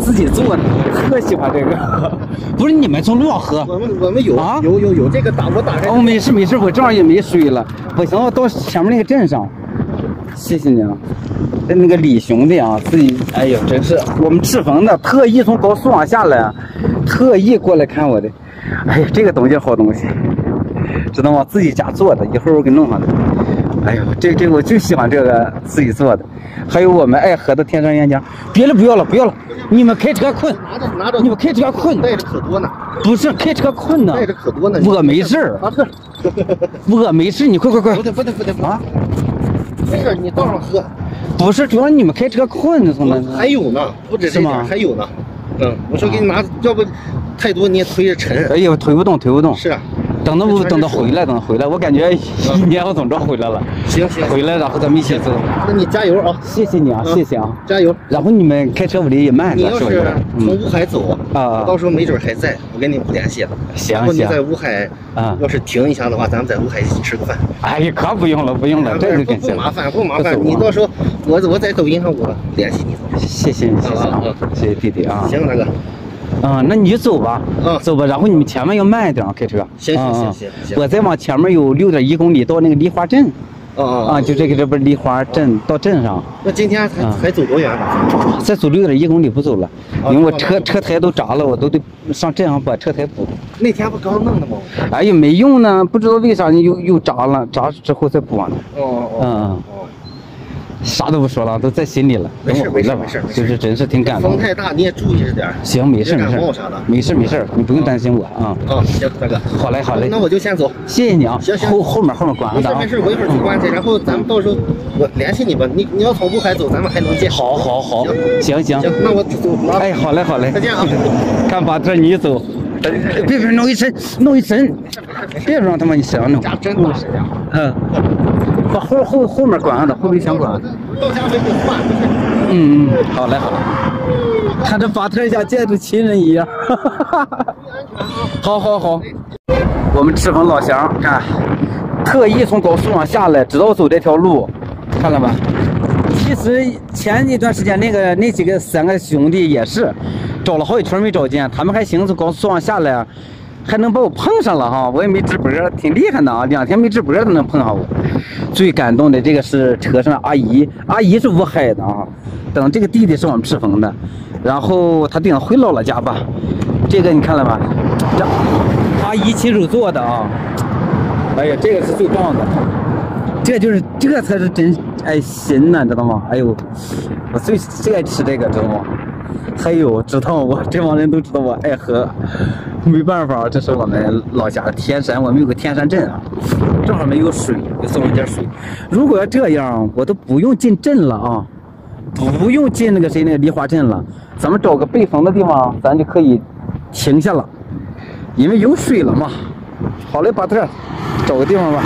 自己做的，特喜欢这个。不是你们从路上喝？我们我们有啊有有有这个打我打开哦，没事没事，我正好也没水了，不行，我到前面那个镇上。谢谢你啊，那个李兄弟啊，自己，哎呦，真是我们赤峰的，特意从高速上下来，特意过来看我的。哎呀，这个东西好东西，知道吗？自己家做的，一会儿我给弄上来。哎呦，这这我就喜欢这个自己做的。还有我们爱喝的天山岩浆，别的不要了不要了，你们开车困，拿着拿着，你们开车困，带着可多呢，不是开车困呢，带着可多呢。我没事儿啊，是，我没事，你快快快不，得不得不得啊！没事，你倒上喝。不是，主要你们开车困，兄弟。还有呢，不止这是吗点，还有呢。嗯，我说给你拿，要不太多你也推着沉。哎呦，推不动，推不动。是啊，等到我等到回来，等到回来，我感觉一年我总着回来了。行行，回来然后咱们一起走。那你加油啊！谢谢你啊，嗯谢谢啊。加油！然后你们开车我离也慢，你要是？从嗯，乌海走啊到时候没准还在，我跟你不联系了。行如果你行在乌海啊要是停一下的话，咱们在乌海一起吃个饭。哎呀，可不用了，不用了，这就不麻烦，不麻烦。你到时候我我在抖音上我联系你。谢谢你，谢谢啊嗯，谢谢弟弟啊。行，大哥。啊，那你就走吧，嗯走吧。然后你们前面要慢一点啊，开车。行行啊啊行行行我再往前面有六点一公里到那个梨花镇啊哦啊，就这个这不是梨花镇到镇上，那今天还啊还走多远吧？再走六点一公里不走了，哦因为我那车车胎都扎了，我都得上镇上把车胎补。那天不刚弄的吗？哎呀，没用呢，不知道为啥又又扎了，扎之后再补上的。哦哦嗯。啥都不说了，都在心里了。没事等我回来吧没事没事就是真是挺感动。风太大，你也注意着点。行，没事没事没事没事，你不用担心我啊。啊，行，大哥。好嘞好嘞那我就先走。谢谢你啊，行行后后面后面关上的啊。没事没事，我一会儿去关去，然后咱们到时候我联系你吧。你你要从乌海走，咱们还能见。好好好，行行行，那我走了。哎，好嘞好嘞，再见啊。看把这你走，呃别别弄一身弄一身，别让他们你身上弄。家真大这家伙。嗯，把后后后面关上的，后备箱关上。到家回就换。嗯嗯，好嘞好嘞。看这把特像见着亲人一样。好好好，我们赤峰老乡，看，特意从高速上下来，知道走这条路，看了吧？其实前一段时间那个那几个三个兄弟也是找了好几圈没找见，他们还寻思高速上下来，还能把我碰上了哈，我也没直播，挺厉害的啊，两天没直播都能碰上我。最感动的这个是车上阿姨，阿姨是乌海的啊，等这个弟弟是我们赤峰的，然后他顶回姥姥家吧，这个你看了吧？这阿姨亲手做的啊，哎呀，这个是最棒的。这就是这才是真爱心呐，知道吗？哎呦，我最最爱吃这个，知道吗？还有知道我这帮人都知道我爱喝，没办法，这是我们老家天山，我们有个天山镇啊，正好没有水，就送了点水。如果要这样，我都不用进镇了啊，不用进那个谁那个梨花镇了，咱们找个背风的地方，咱就可以停下了，因为有水了嘛。好嘞，巴特，找个地方吧。